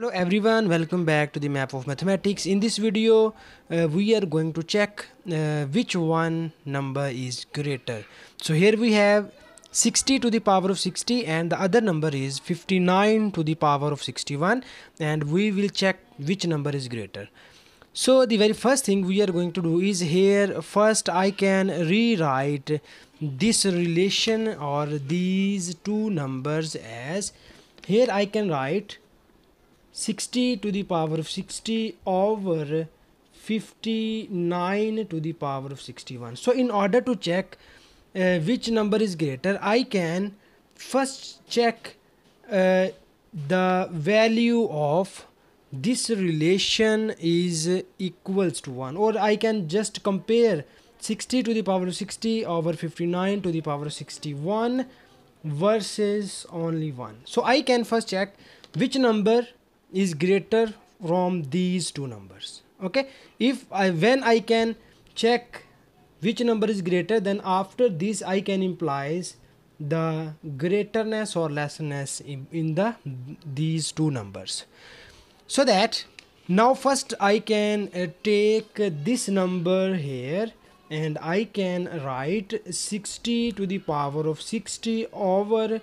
Hello everyone, welcome back to the map of mathematics. In this video, uh, we are going to check uh, which one number is greater. So here we have 60 to the power of 60 and the other number is 59 to the power of 61 and we will check which number is greater. So the very first thing we are going to do is here first I can rewrite this relation or these two numbers as here I can write 60 to the power of 60 over 59 to the power of 61 so in order to check uh, which number is greater I can first check uh, the value of this relation is equals to 1 or I can just compare 60 to the power of 60 over 59 to the power of 61 versus only 1 so I can first check which number is greater from these two numbers. Okay? If I when I can check which number is greater then after this I can implies the greaterness or lessness in, in the these two numbers. So that now first I can uh, take this number here and I can write 60 to the power of 60 over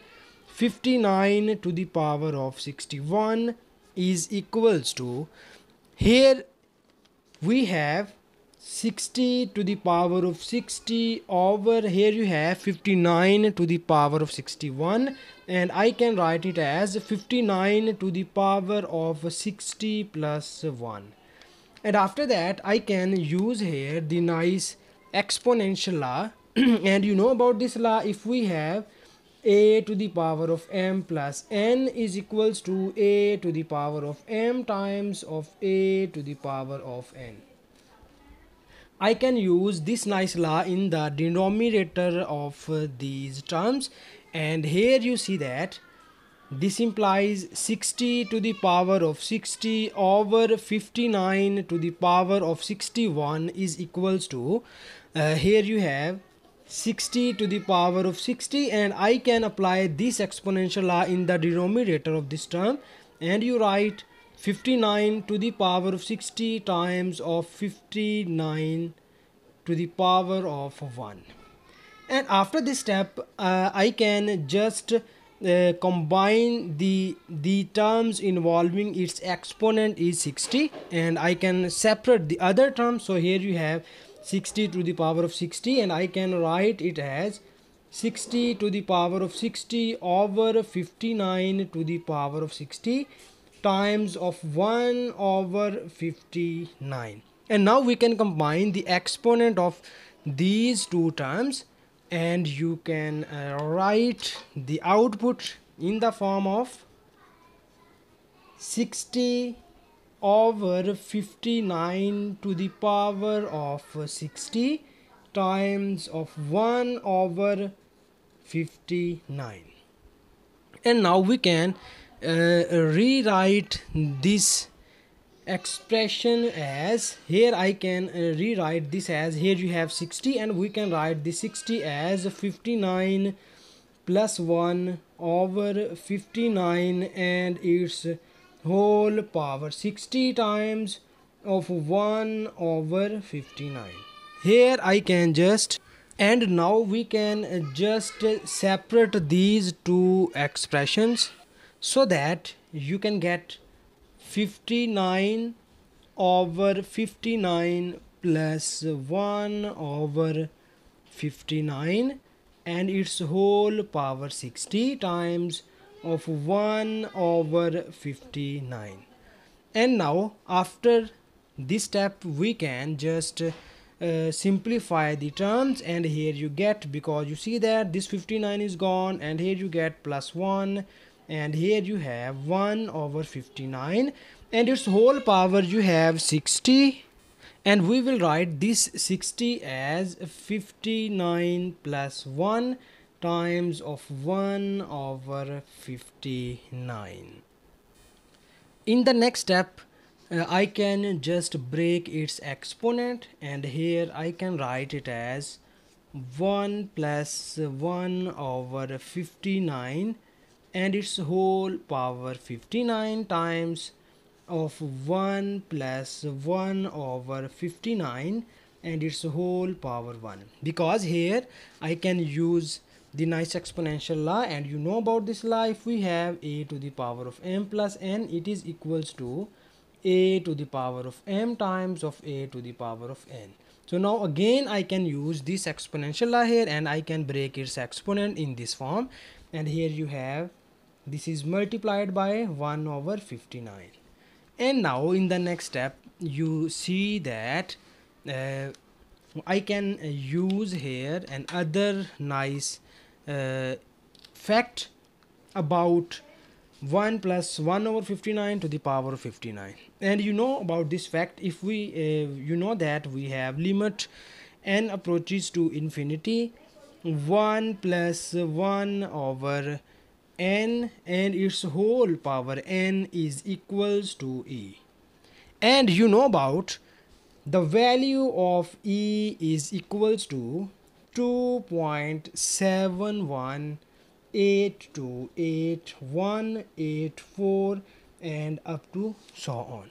59 to the power of 61 is equals to here we have 60 to the power of 60 over here you have 59 to the power of 61 and I can write it as 59 to the power of 60 plus 1 and after that I can use here the nice exponential law. And you know about this law if we have a to the power of m plus n is equals to a to the power of m times of a to the power of n. I can use this nice law in the denominator of these terms and here you see that this implies 60 to the power of 60 over 59 to the power of 61 is equals to uh, here you have 60 to the power of 60 and I can apply this exponential law in the denominator of this term. And you write 59 to the power of 60 times of 59 to the power of 1 and after this step uh, I can just uh, combine the the terms involving its exponent is 60 and I can separate the other terms. So here you have 60 to the power of 60 and I can write it as 60 to the power of 60 over 59 to the power of 60 times of 1 over 59 and now we can combine the exponent of these two terms and you can uh, write the output in the form of 60 over 59 to the power of 60 times of 1 over 59 and now we can uh, rewrite this expression as here I can uh, rewrite this as here you have 60 and we can write the 60 as 59 plus 1 over 59 and its whole power 60 times of 1 over 59 here I can just and now we can just separate these two expressions so that you can get 59 over 59 plus 1 over 59 and its whole power 60 times of 1 over 59 and now after this step we can just uh, simplify the terms and here you get because you see that this 59 is gone and here you get plus 1 and here you have 1 over 59 and its whole power you have 60 and we will write this 60 as 59 plus 1 times of 1 over 59 in the next step uh, I can just break its exponent and here I can write it as 1 plus 1 over 59 and its whole power 59 times of 1 plus 1 over 59 and its whole power 1 because here I can use the nice exponential law and you know about this law if we have a to the power of m plus n. It is equals to a to the power of m times of a to the power of n. So now again I can use this exponential law here and I can break its exponent in this form. And here you have this is multiplied by 1 over 59 and now in the next step you see that uh, I can use here another nice uh, fact about 1 plus 1 over 59 to the power of 59 and you know about this fact if we uh, you know that we have limit n approaches to infinity 1 plus 1 over n and its whole power n is equals to e. And you know about the value of e is equals to 2.71828184 and up to so on.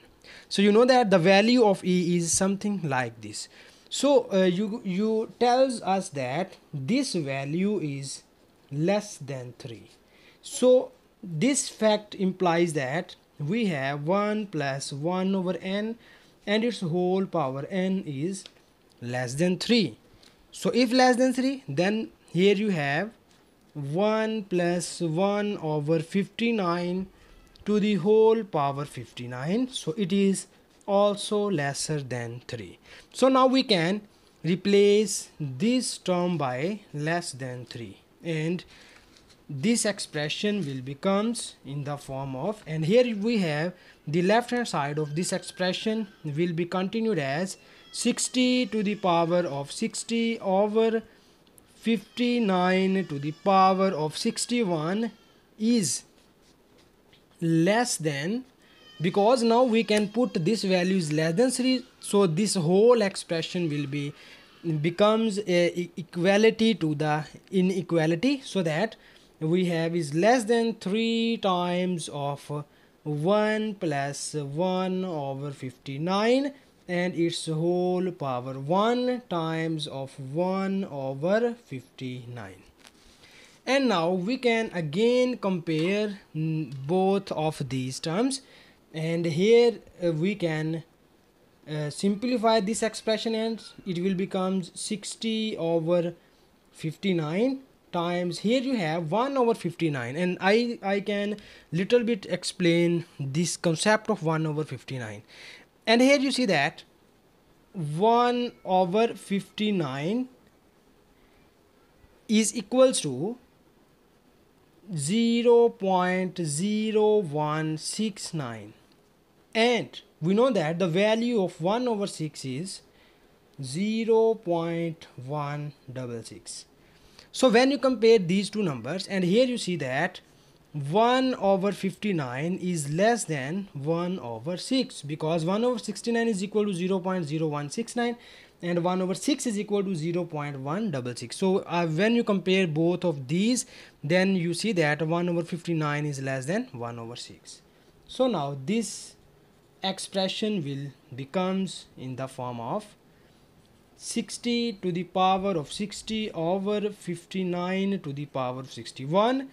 So you know that the value of e is something like this. So uh, you you tells us that this value is less than 3 so this fact implies that we have 1 plus 1 over n and its whole power n is less than 3 so if less than 3 then here you have 1 plus 1 over 59 to the whole power 59 so it is also lesser than 3 so now we can replace this term by less than 3 and this expression will becomes in the form of and here we have the left hand side of this expression will be continued as 60 to the power of 60 over 59 to the power of 61 is less than because now we can put this value is less than 3 so this whole expression will be becomes a equality to the inequality so that we have is less than 3 times of 1 plus 1 over 59 and its whole power 1 times of 1 over 59 and now we can again compare both of these terms. And here uh, we can uh, simplify this expression and it will become 60 over 59 times. Here you have 1 over 59 and I, I can little bit explain this concept of 1 over 59 and here you see that 1 over 59 is equals to 0 0.0169 and we know that the value of 1 over 6 is 0 0.166 so when you compare these two numbers and here you see that 1 over 59 is less than 1 over 6 because 1 over 69 is equal to 0 0.0169 and 1 over 6 is equal to 0 0.166 so uh, when you compare both of these then you see that 1 over 59 is less than 1 over 6 so now this expression will becomes in the form of 60 to the power of 60 over 59 to the power of 61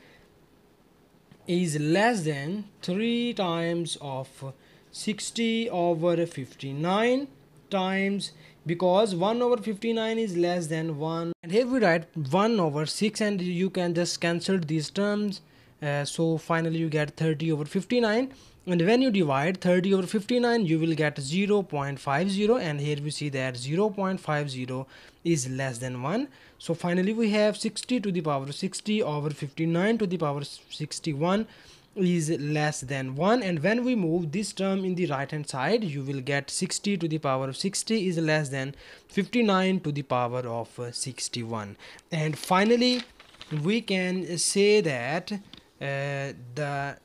is less than 3 times of 60 over 59 times because 1 over 59 is less than 1 and here we write 1 over 6 and you can just cancel these terms uh, so finally you get 30 over 59 and when you divide 30 over 59 you will get 0 0.50 and here we see that 0 0.50 is less than 1 so finally we have 60 to the power 60 over 59 to the power 61 is less than 1 and when we move this term in the right hand side you will get 60 to the power of 60 is less than 59 to the power of 61 and finally we can say that Uh, the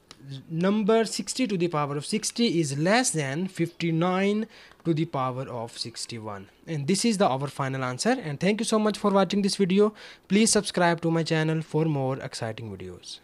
number 60 to the power of 60 is less than 59 to the power of 61 and this is the our final answer. And thank you so much for watching this video. Please subscribe to my channel for more exciting videos